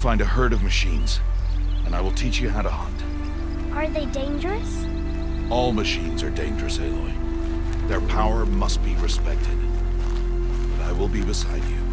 Find a herd of machines, and I will teach you how to hunt. Are they dangerous? All machines are dangerous, Aloy. Their power must be respected. But I will be beside you.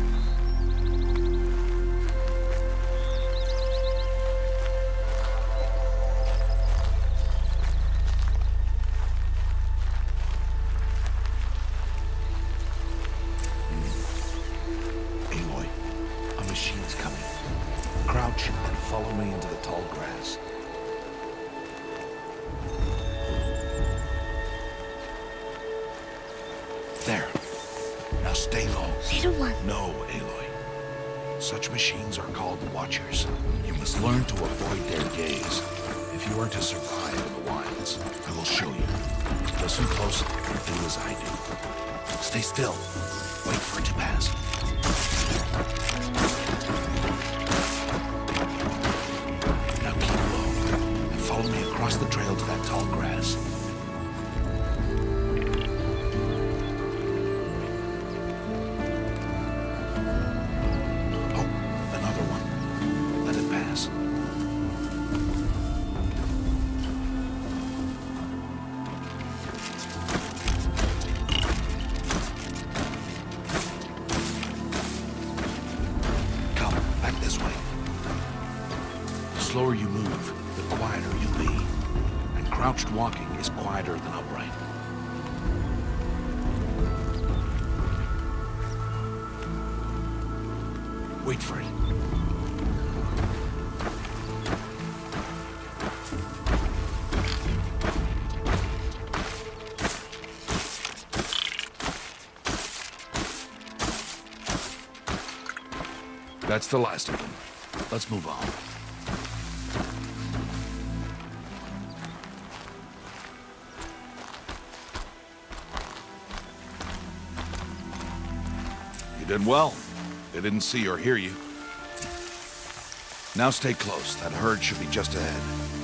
There. Now stay low. Little one. No, Aloy. Such machines are called Watchers. You must learn to avoid their gaze. If you are to survive in the wilds, I will show you. Listen close and do as I do. Stay still. Wait for it to pass. Now keep low and follow me across the trail to that tall grass. That's the last of them. Let's move on. You did well. They didn't see or hear you. Now stay close. That herd should be just ahead.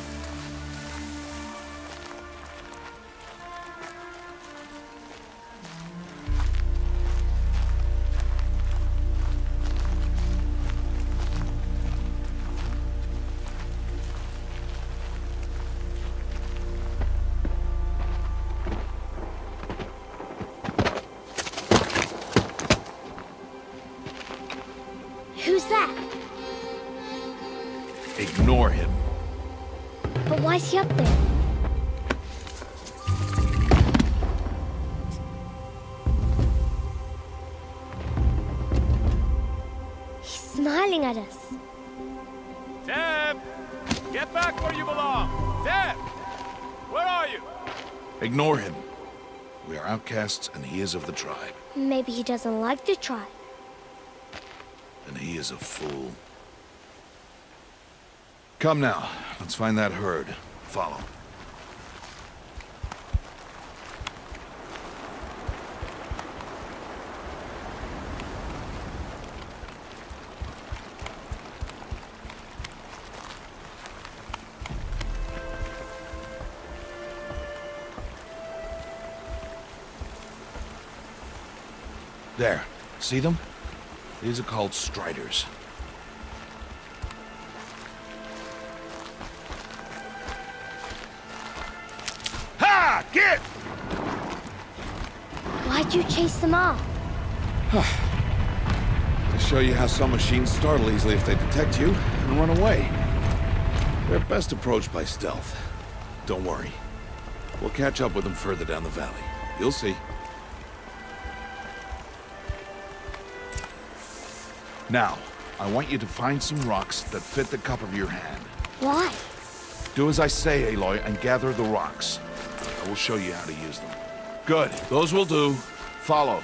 He up there? He's smiling at us. Teb! Get back where you belong! Teb! Where are you? Ignore him. We are outcasts, and he is of the tribe. Maybe he doesn't like the tribe. And he is a fool. Come now. Let's find that herd. Follow. There. See them? These are called striders. Get! Why'd you chase them off? To show you how some machines startle easily if they detect you and run away. They're best approached by stealth. Don't worry. We'll catch up with them further down the valley. You'll see. Now, I want you to find some rocks that fit the cup of your hand. Why? Do as I say, Aloy, and gather the rocks. I will show you how to use them. Good. Those will do. Follow.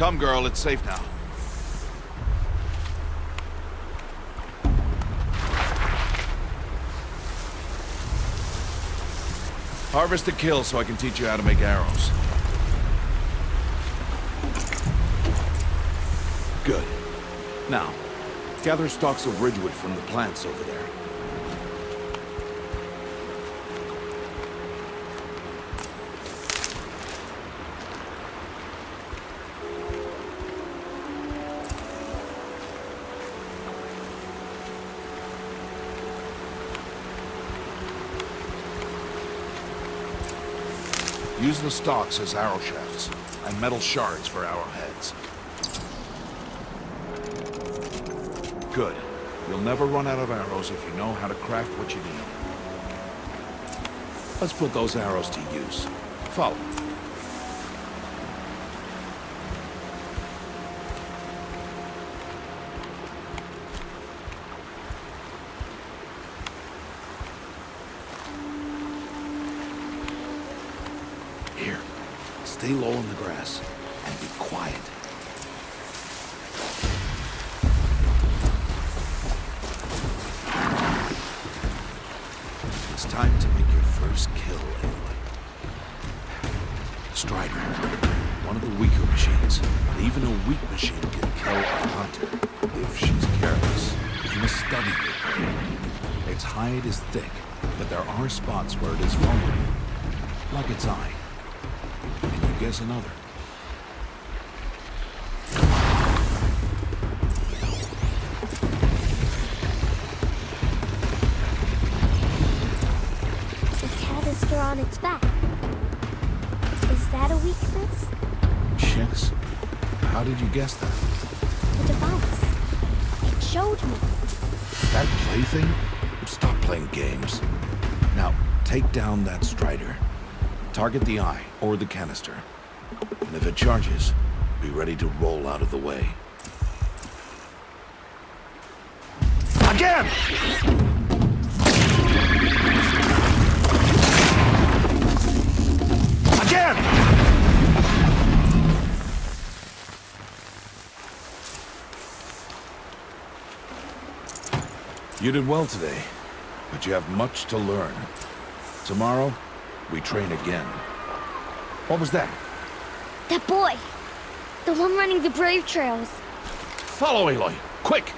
Come, girl, it's safe now. Harvest the kill so I can teach you how to make arrows. Good. Now, gather stalks of ridgewood from the plants over there. Use the stalks as arrow shafts, and metal shards for arrowheads. Good. You'll never run out of arrows if you know how to craft what you need. Let's put those arrows to use. Follow. Stay low in the grass and be quiet. It's time to make your first kill, Aloy. Strider, one of the weaker machines, but even a weak machine can kill a hunter if she's careless. You must study it. Its hide is thick, but there are spots where it is vulnerable, like its eye. Guess another? The canister on its back. Is that a weakness? Yes. How did you guess that? The device. It showed me. That plaything? Stop playing games. Now, take down that strider. Target the eye or the canister. And if it charges, be ready to roll out of the way. Again! Again! You did well today, but you have much to learn. Tomorrow, we train again. What was that? That boy. The one running the brave trails. Follow Aloy, quick!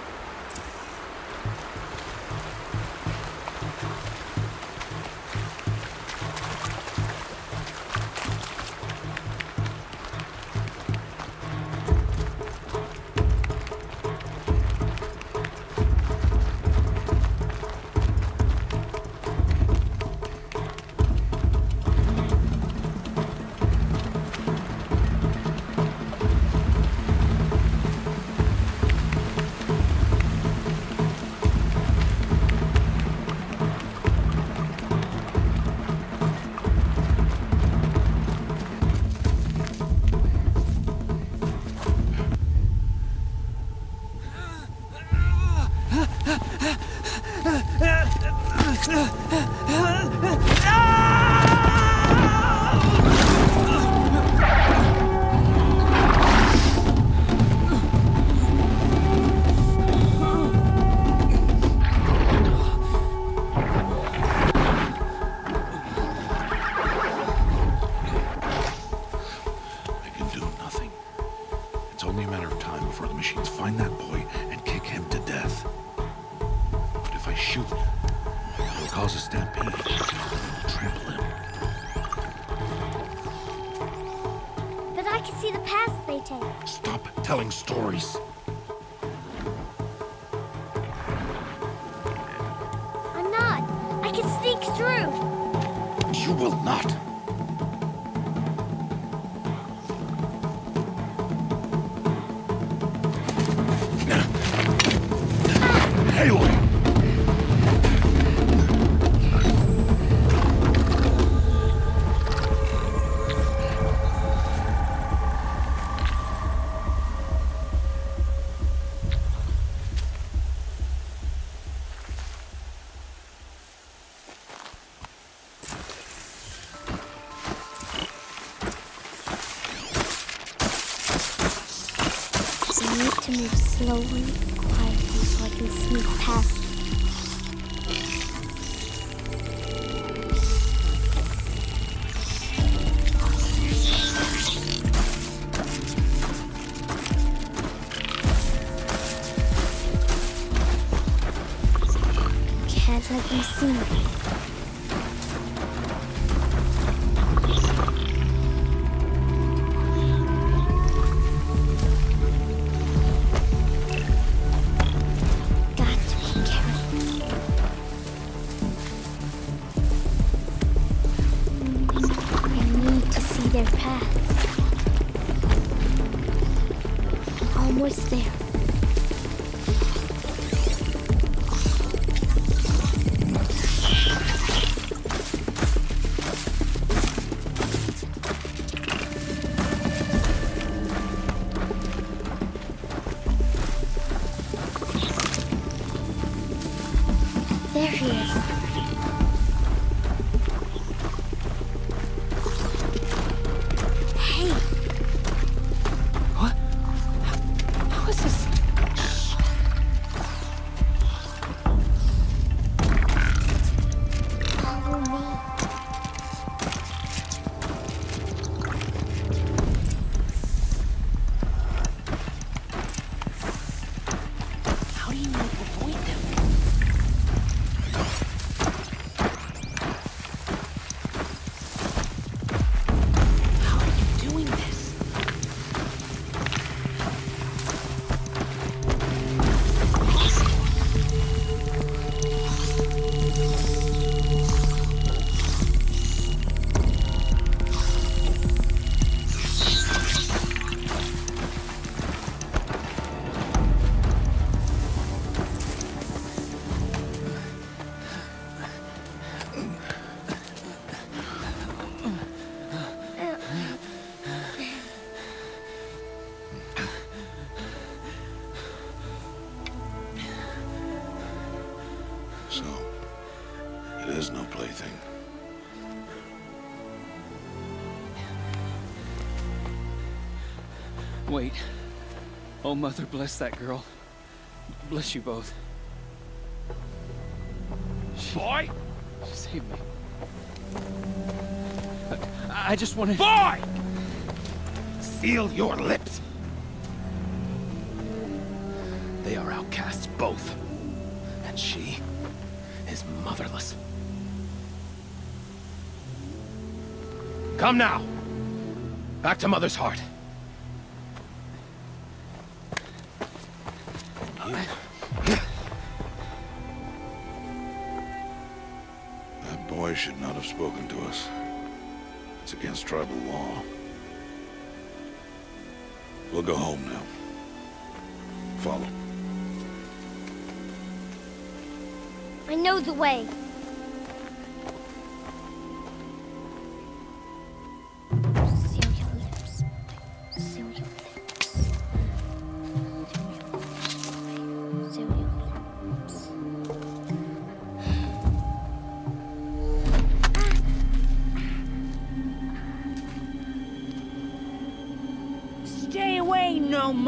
Cause a stampede. Trample him. But I can see the paths they take. Stop telling stories. Slowly, quietly, so I can sneak past. Can't let them see me. Wait. Oh, Mother, bless that girl. Bless you both. Boy! She saved me. I, I just wanted. Boy! Seal your lips. They are outcasts, both. And she is motherless. Come now. Back to Mother's heart. That boy should not have spoken to us. It's against tribal law. We'll go home now. Follow. I know the way.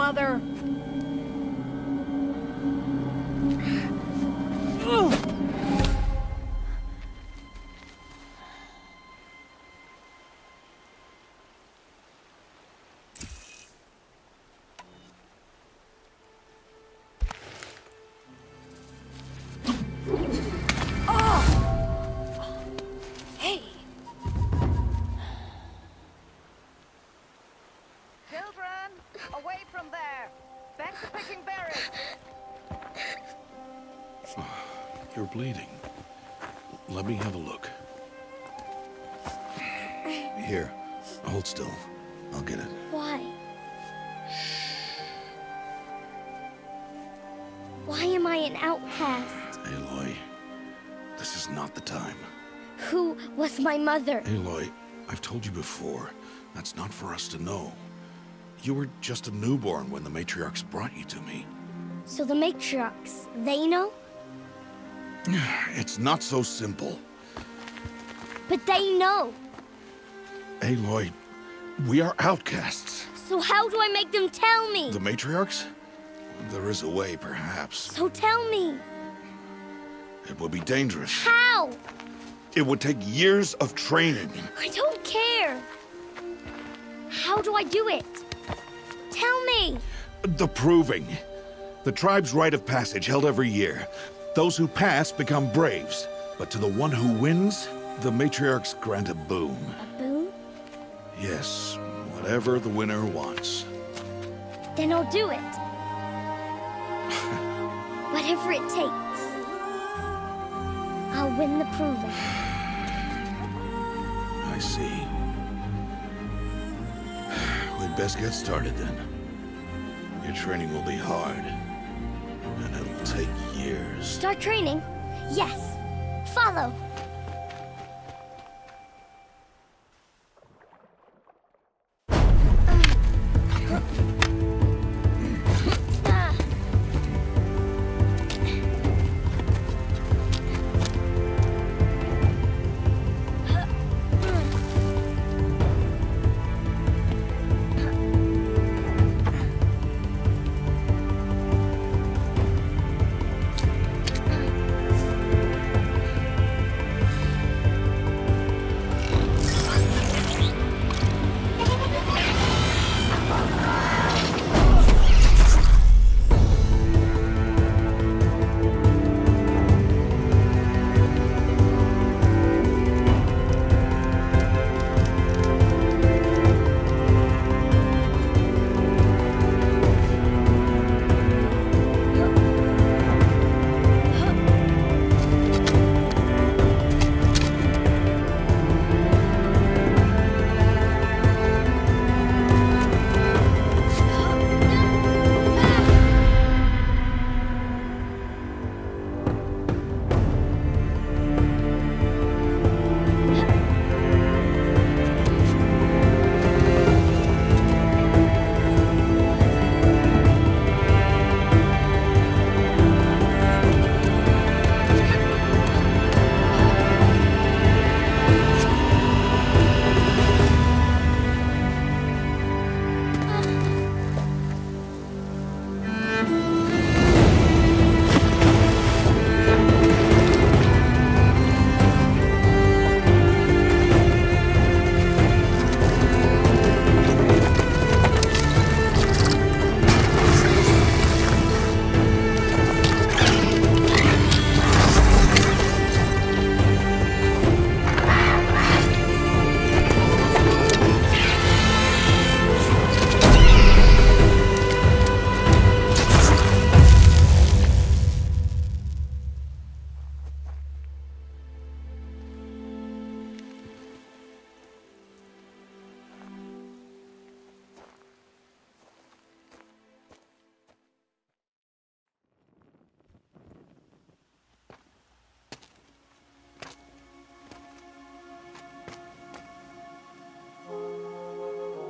Mother. Bleeding. Let me have a look. Here, hold still. I'll get it. why? Why am I an outcast? Aloy, this is not the time. Who was my mother? Aloy, I've told you before, that's not for us to know. You were just a newborn when the matriarchs brought you to me. So the matriarchs, they know? It's not so simple. But they know. Aloy, we are outcasts. So how do I make them tell me? The matriarchs? There is a way, perhaps. So tell me. It would be dangerous. How? It would take years of training. I don't care. How do I do it? Tell me. The proving. The tribe's rite of passage held every year. Those who pass become braves. But to the one who wins, the matriarchs grant a boon. A boon? Yes, whatever the winner wants. Then I'll do it. Whatever it takes. I'll win the proving. I see. We'd best get started then. Your training will be hard. And it'll take years. Start training? Yes. Follow.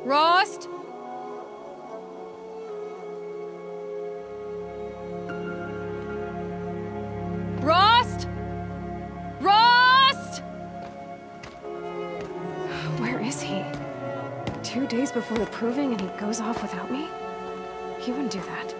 Rost? Rost? Rost? Where is he? Two days before the proving and he goes off without me? He wouldn't do that.